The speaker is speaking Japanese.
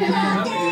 あ。